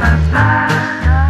Bye.